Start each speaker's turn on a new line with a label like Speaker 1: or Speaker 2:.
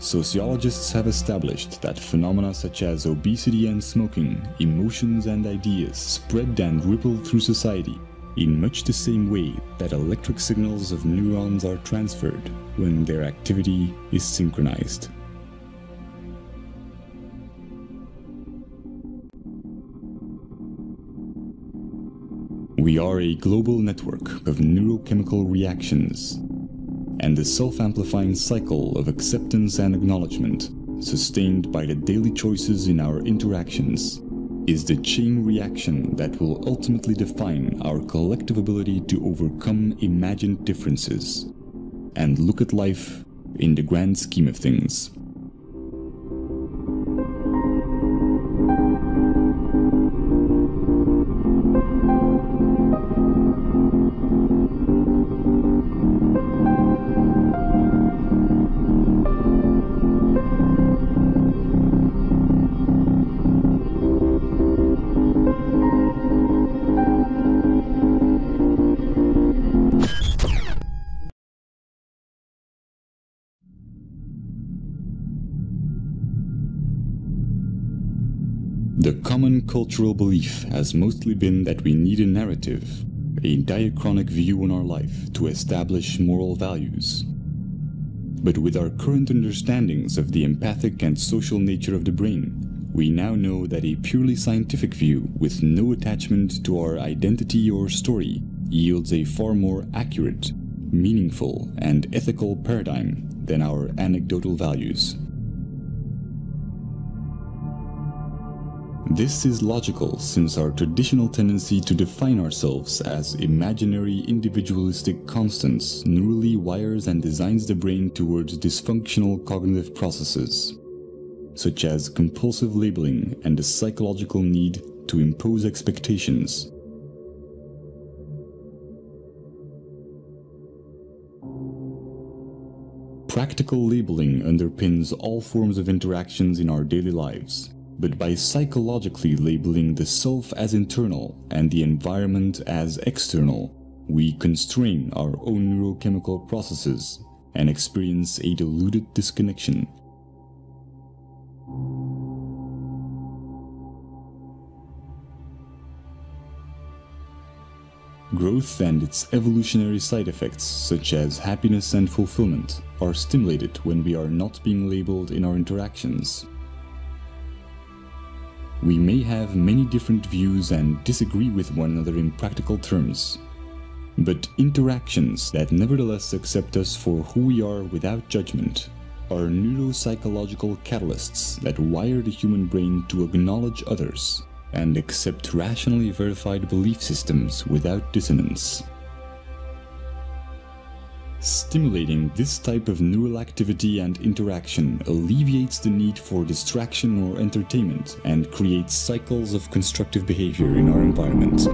Speaker 1: Sociologists have established that phenomena such as obesity and smoking, emotions and ideas spread and ripple through society in much the same way that electric signals of neurons are transferred when their activity is synchronized. We are a global network of neurochemical reactions and the self-amplifying cycle of acceptance and acknowledgement, sustained by the daily choices in our interactions, is the chain reaction that will ultimately define our collective ability to overcome imagined differences and look at life in the grand scheme of things. The common cultural belief has mostly been that we need a narrative, a diachronic view on our life to establish moral values. But with our current understandings of the empathic and social nature of the brain, we now know that a purely scientific view with no attachment to our identity or story yields a far more accurate, meaningful, and ethical paradigm than our anecdotal values. This is logical since our traditional tendency to define ourselves as imaginary individualistic constants neurally wires and designs the brain towards dysfunctional cognitive processes, such as compulsive labeling and the psychological need to impose expectations. Practical labeling underpins all forms of interactions in our daily lives but by psychologically labeling the self as internal and the environment as external, we constrain our own neurochemical processes and experience a diluted disconnection. Growth and its evolutionary side effects, such as happiness and fulfillment, are stimulated when we are not being labeled in our interactions. We may have many different views and disagree with one another in practical terms, but interactions that nevertheless accept us for who we are without judgment are neuropsychological catalysts that wire the human brain to acknowledge others and accept rationally verified belief systems without dissonance. Stimulating this type of neural activity and interaction alleviates the need for distraction or entertainment and creates cycles of constructive behavior in our environment.